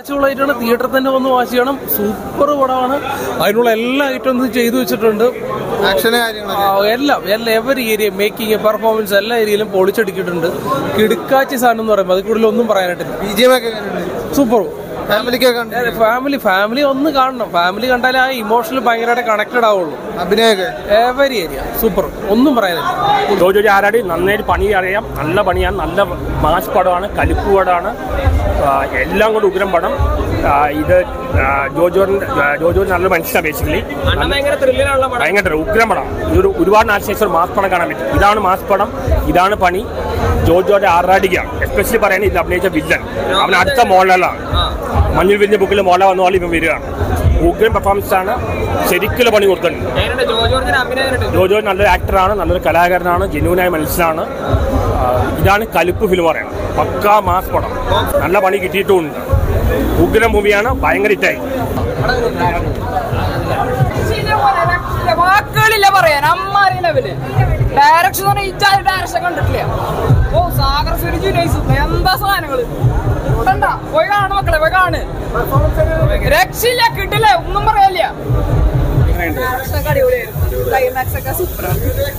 ആക്ച്വലായിട്ടാണ് തിയേറ്ററിൽ തന്നെ വന്ന് വാച്ച് ചെയ്യണം. സൂപ്പർ പടമാണ്. അതിനുള്ള എല്ലാ ഐറ്റംസും ചെയ്തു വെച്ചിട്ടുണ്ട്. എല്ലാം എല്ലാം എവറി ഏരിയ മേക്കിംഗ് പെർഫോമൻസ് എല്ലാ ഏരിയയിലും പൊളിച്ചടിക്കിട്ടുണ്ട് കിടുക്കാച്ചി സാധനം എന്ന് പറയുമ്പോൾ അതിൽ കൂടുതലൊന്നും പറയാനായിട്ടില്ല. സൂപ്പർ ഫാമിലി ഫാമിലി ഒന്ന് കാണണം. ഫാമിലി കണ്ടാലേ ആ ഇമോഷണൽ ഭയങ്കരമായിട്ട് കണക്റ്റഡ് ആവുള്ളൂ. അഭിനയൊക്കെ? എവരി ഏരിയ സൂപ്പർ ഒന്നും പറയാനില്ല. ജോജോജി ആരാടി? നന്നായിട്ട് പണി അറിയാം. നല്ല പണിയാണ്. നല്ല മാസ് പടമാണ്. കലിപ്പ് പടമാണ്. എല്ലാം കൊണ്ട് ഉഗ്രം പടം. ഇത് ജോജോറിന്റെ ജോജോ നല്ല മനുഷ്യനാണ് ബേസിക്കലി ഭയങ്കര ഉഗ്രം പടം. ഇതൊരു ഒരുപാട് നാശേഷം ശേഷം ഒരു മാസ് പടം കാണാൻ പറ്റും. ഇതാണ് മാസ് പടം. ഇതാണ് പണി. ജോജോയുടെ ആറാടിക്കാണ് എസ്പെഷ്യലി പറയാൻ ഇത് അഭിനയിച്ച വില്ലൻ. അവൻ അടുത്ത മോഡലാണ്. മഞ്ഞൾ വിരിഞ്ഞ ബുക്കിൽ മോല വന്ന പോലെ ഇവൻ വരികയാണ് ഉഗ്രം പെർഫോമൻസ് ആണ്. ശരിക്കുള്ള പണി കൊടുക്കുന്നുണ്ട് ജോജോ നല്ലൊരു ആക്ടറാണ് നല്ലൊരു കലാകാരനാണ് ജെന്യൂനായ മനുഷ്യനാണ്. ഇതാണ് കലുപ്പ് ഫിലിം പറയുന്നത്. പക്കാ മാസ് പടം. നല്ല പണി കിട്ടിയിട്ടുമുണ്ട് ഉഗ്ര മൂവിയാണ് ഭയങ്കര ഹിറ്റായി വാക്കുകളില്ല പറയാൻ അമ്മാരി ലെവൽ ഡയറക്ഷൻ ഡയറക്ഷൻ കണ്ടിട്ടില്ല. ഓ സാഗർ സുരുചി നൈസ്. എന്താ സാധനങ്ങൾ? കണ്ട മക്കളെ രക്ഷയില്ല കിട്ടില്ല ഒന്നും ഡയറക്ഷൻ ക്ലൈമാക്സ് ഒക്കെ സൂപ്പറാണ്